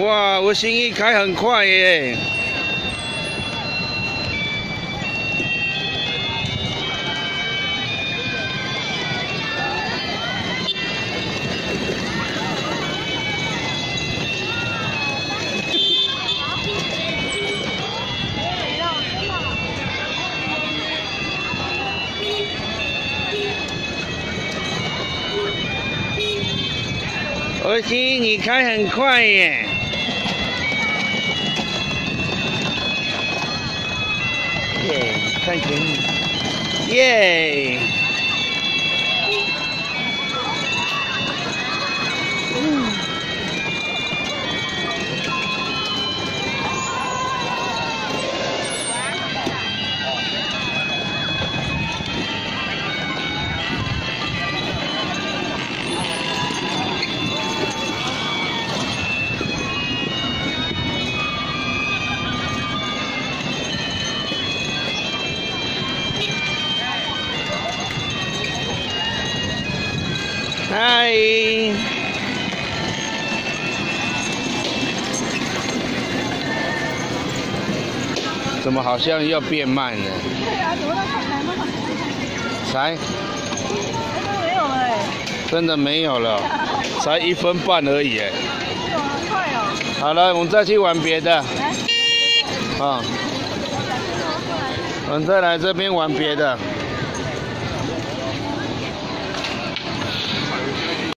哇，我生意开很快耶！我心你开很快耶！耶，看前面，耶！嗨，怎么好像要变慢了？才都没有了哎，真的没有了，才一分半而已哎。好快哦。好了，我们再去玩别的来，啊，我们再来这边玩别的。